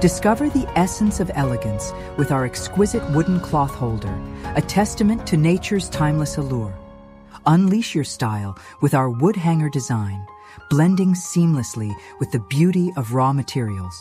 Discover the essence of elegance with our exquisite wooden cloth holder, a testament to nature's timeless allure. Unleash your style with our wood hanger design, blending seamlessly with the beauty of raw materials.